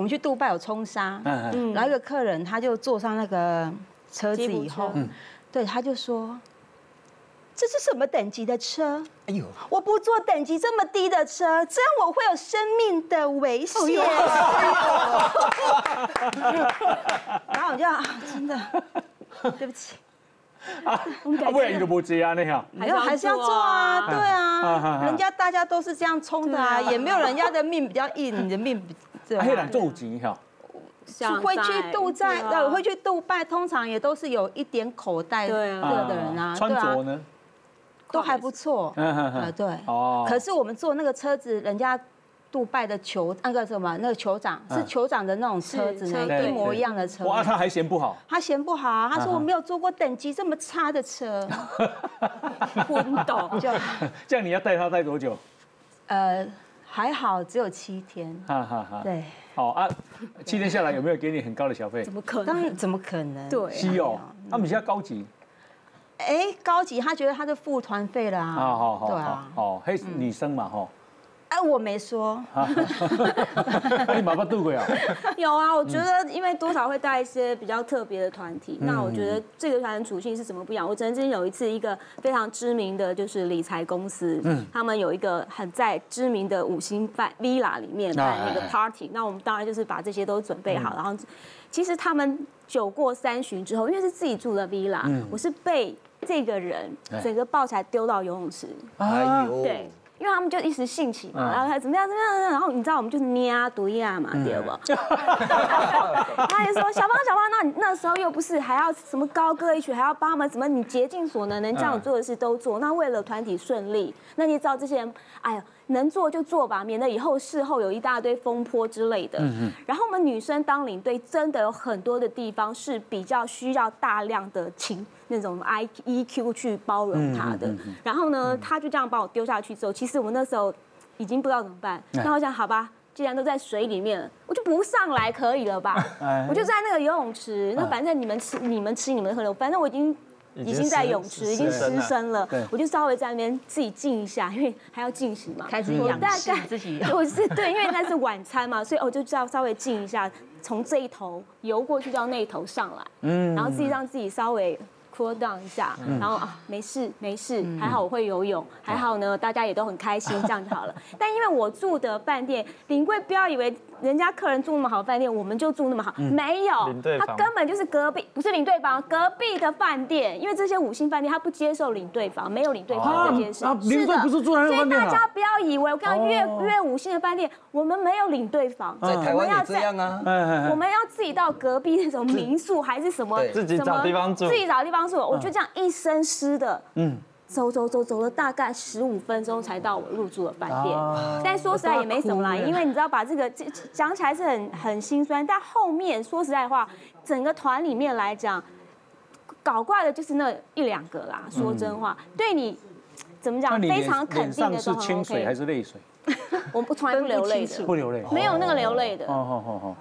我们去杜拜有冲沙，嗯嗯然后一个客人他就坐上那个车子以后，对，他就说。这是什么等级的车？哎呦，我不坐等级这么低的车，这样我会有生命的危险。然后我就啊，真的，对不起。啊，不然你就不接啊那样。还要还是要做啊，对啊，人家大家都是这样冲的啊，也没有人家的命比较硬，你的命比这。黑人做钱哈。会去杜拜，呃，会去杜拜，通常也都是有一点口袋的人啊。穿着呢？都还不错，啊对，哦，可是我们坐那个车子，人家杜拜的酋那个什么那个酋长是酋长的那种车子，一模一样的车。哇，他还嫌不好？他嫌不好啊，他说我没有坐过等级这么差的车，昏倒就。这样你要带他带多久？呃，还好只有七天。哈哈哈。对。好啊，七天下来有没有给你很高的小费？怎么可能？怎么可能？对，稀有。他们比较高级。哎，高级，他觉得他是付团费了啊。好好好，对啊，哦，嘿，女生嘛，吼。哎，我没说。你爸爸度过啊？有啊，我觉得因为多少会带一些比较特别的团体。那我觉得这个团的属性是怎么不一样？我曾经有一次一个非常知名的就是理财公司，嗯，他们有一个很在知名的五星办 villa 里面办那个 party。那我们当然就是把这些都准备好，然后其实他们酒过三巡之后，因为是自己住的 villa，我是被。这个人整个抱起来丢到游泳池，哎呦，对，因为他们就一时兴起嘛，然后他怎么样怎么样，然后你知道我们就是捏啊毒呀嘛，对不？他就说小芳小芳，那你那时候又不是还要什么高歌一曲，还要帮他们什么？你竭尽所能能这样做的事都做，那为了团体顺利，那你知道这些人，哎呀。能做就做吧，免得以后事后有一大堆风波之类的。然后我们女生当领队，真的有很多的地方是比较需要大量的情那种 I E Q 去包容她的。然后呢，他就这样把我丢下去之后，其实我们那时候已经不知道怎么办。那我想，好吧，既然都在水里面了，我就不上来可以了吧？我就在那个游泳池，那反正你们吃你们吃你们喝的，反正我已经。已经在泳池，已经失身了。我就稍微在那边自己静一下，因为还要进食嘛。开始养息自己。我是对，因为那是晚餐嘛，所以我就要稍微静一下，从这一头游过去到那一头上来，嗯，然后自己让自己稍微 cool down 一下，然后啊，没事没事，还好我会游泳，还好呢，大家也都很开心，这样就好了。但因为我住的饭店，林贵不要以为。人家客人住那么好饭店，我们就住那么好，没有，他根本就是隔壁，不是领队房，隔壁的饭店。因为这些五星饭店，他不接受领队房，没有领队房这件事。领队不是住那个饭店所以大家不要以为，我刚刚越越五星的饭店，我们没有领队房。在台湾要这样啊，我们要自己到隔壁那种民宿还是什么，自己找地方住，自己找地方住。我就这样一身湿的，嗯。走走走走了大概十五分钟才到我入住的饭店，但说实在也没什么啦，因为你知道把这个讲起来是很很心酸，但后面说实在话，整个团里面来讲，搞怪的就是那一两个啦。说真话，对你怎么讲，非常肯定的都很 OK。是清水还是泪水？我不从来不流泪的，不流泪，没有那个流泪的。哦哦哦哦。